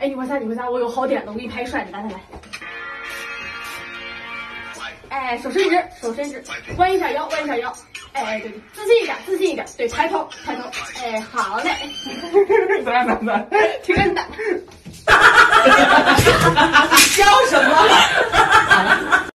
哎，你回家，你回家，我有好点子，我给你拍个帅的，来来来。哎，手伸直，手伸直，弯一下腰，弯一下腰。哎，对对，自信一点，自信一点，对，抬头，抬头。哎，好嘞。咋样，咋样？挺稳的。